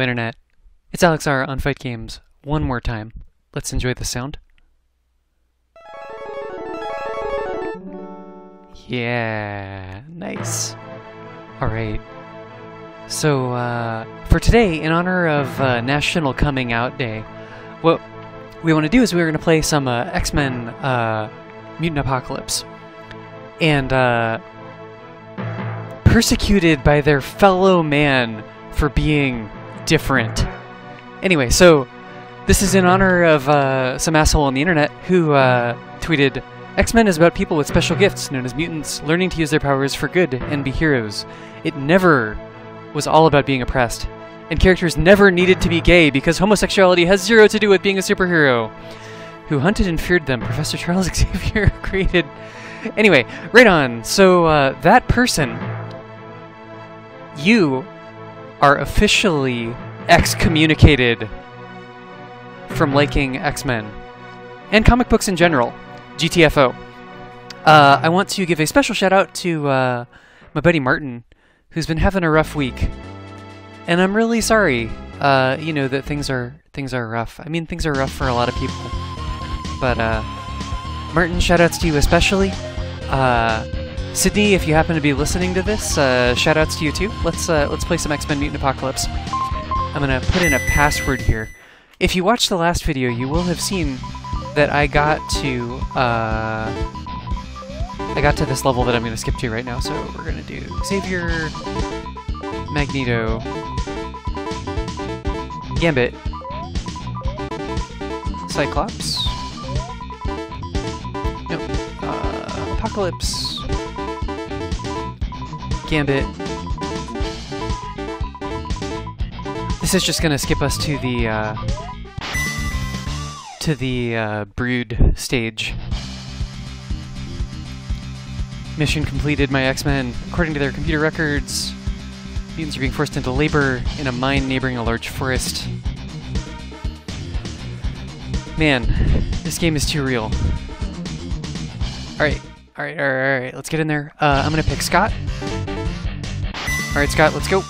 Internet. It's Alex R on Fight Games one more time. Let's enjoy the sound. Yeah, nice. Alright. So, uh, for today, in honor of uh, National Coming Out Day, what we want to do is we're going to play some uh, X Men uh, Mutant Apocalypse. And, uh, persecuted by their fellow man for being different. Anyway, so this is in honor of uh, some asshole on the internet who uh, tweeted X Men is about people with special gifts, known as mutants, learning to use their powers for good and be heroes. It never was all about being oppressed, and characters never needed to be gay because homosexuality has zero to do with being a superhero. Who hunted and feared them? Professor Charles Xavier created. Anyway, right on. So uh, that person, you are officially excommunicated from liking X Men and comic books in general. GTFO. Uh, I want to give a special shout out to uh, my buddy Martin, who's been having a rough week, and I'm really sorry. Uh, you know that things are things are rough. I mean, things are rough for a lot of people, but uh, Martin, shout outs to you especially. Sydney, if you happen to be listening to this, uh, shout outs to you too. Let's uh, let's play some X Men Mutant Apocalypse. I'm gonna put in a password here. If you watched the last video, you will have seen that I got to uh, I got to this level that I'm gonna skip to right now. So we're gonna do Xavier, Magneto, Gambit, Cyclops, nope, uh, Apocalypse, Gambit. This is just gonna skip us to the uh, to the uh, brood stage. Mission completed. My X-Men, according to their computer records, mutants are being forced into labor in a mine neighboring a large forest. Man, this game is too real. Alright, alright, alright, alright, let's get in there. Uh, I'm gonna pick Scott. Alright, Scott, let's go.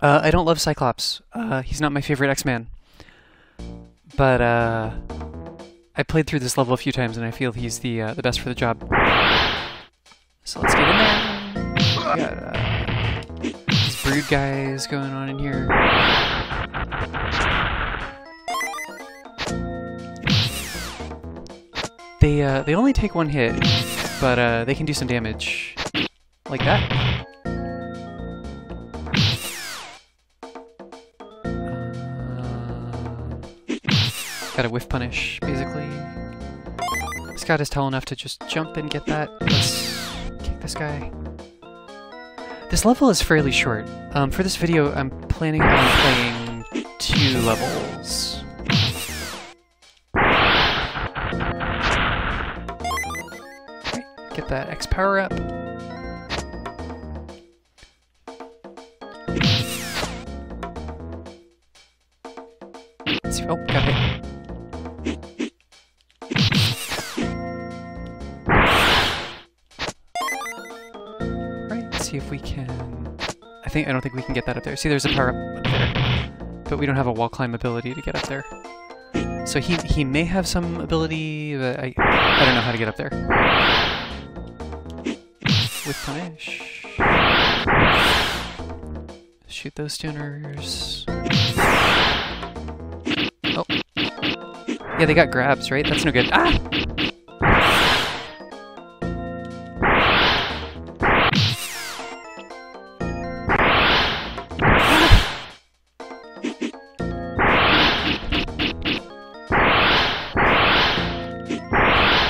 Uh, I don't love Cyclops. Uh, he's not my favorite X-Man. But, uh, I played through this level a few times and I feel he's the, uh, the best for the job. So let's get in there. We got, uh, these brood guys going on in here. They, uh, they only take one hit, but, they can do some damage. Like that. Gotta whiff punish, basically. Scott is tall enough to just jump and get that. Let's kick this guy. This level is fairly short. Um, for this video, I'm planning on playing two levels. Get that X power up. Oh, got hit. Right, see if we can... I think I don't think we can get that up there. See, there's a power up, up there. But we don't have a wall climb ability to get up there. So he, he may have some ability, but I, I don't know how to get up there. Whiff punish. Shoot those stoners. Oh. Yeah, they got grabs, right? That's no good. Ah!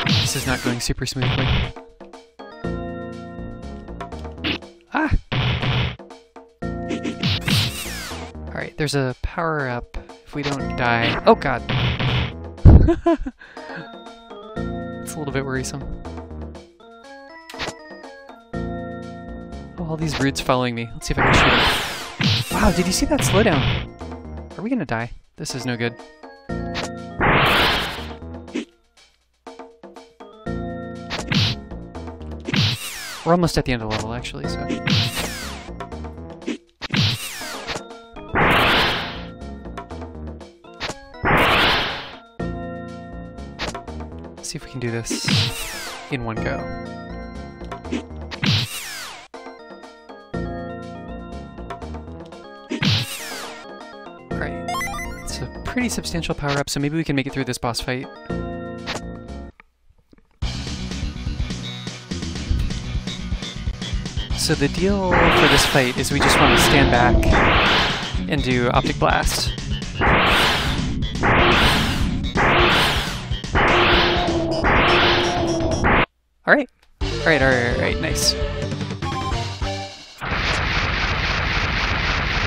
This is not going super smoothly. Ah! Alright, there's a power up if we don't die. Oh god! it's a little bit worrisome. Oh, all these brutes following me. Let's see if I can shoot them. Wow, did you see that slowdown? Are we gonna die? This is no good. We're almost at the end of the level, actually, so... Let's see if we can do this in one go. Alright. It's a pretty substantial power up, so maybe we can make it through this boss fight. So the deal for this fight is we just want to stand back and do Optic Blast. Alright. Alright, alright, alright, nice.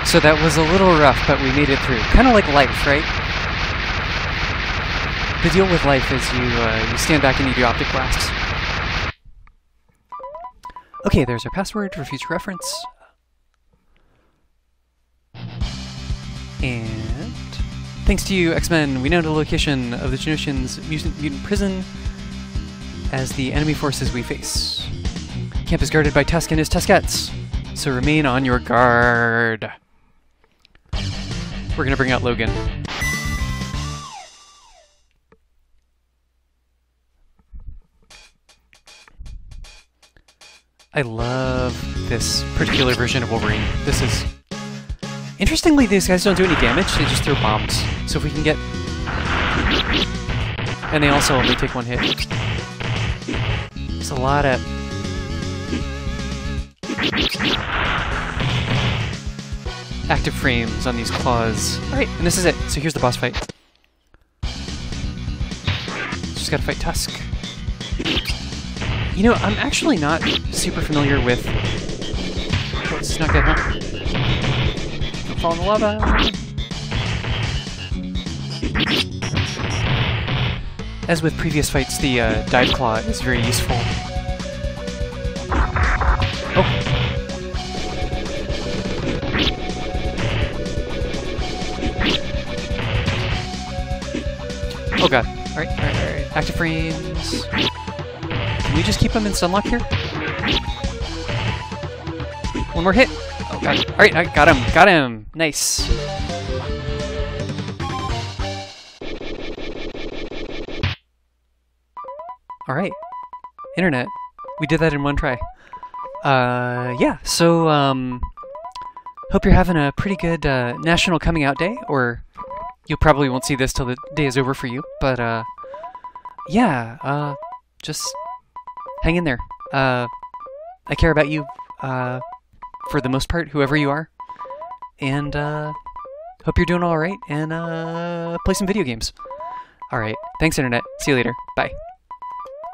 So that was a little rough, but we made it through. Kind of like life, right? The deal with life is you, uh, you stand back and you do Optic Blasts. Okay, there's our password for future reference. And thanks to you, X-Men, we know the location of the Genosians mutant, mutant prison as the enemy forces we face. Camp is guarded by Tusk and his Tuskettes, so remain on your guard. We're gonna bring out Logan. I love this particular version of Wolverine. This is... Interestingly, these guys don't do any damage, they just throw bombs. So if we can get... And they also only take one hit. There's a lot of... Active frames on these claws. Alright, and this is it. So here's the boss fight. Just gotta fight Tusk. You know, I'm actually not super familiar with... Oh, this is not good, huh? Don't fall in the lava! As with previous fights, the uh, dive claw is very useful. Oh! Oh god. Alright, alright, alright. Active frames. Can we just keep him in stunlock here? One more hit. Oh god. Alright, I got him. Got him. Nice. Alright. Internet. We did that in one try. Uh, yeah, so, um, hope you're having a pretty good, uh, National Coming Out Day, or you probably won't see this till the day is over for you, but, uh, yeah, uh, just hang in there. Uh, I care about you, uh, for the most part, whoever you are, and, uh, hope you're doing alright, and, uh, play some video games. Alright, thanks, Internet. See you later. Bye.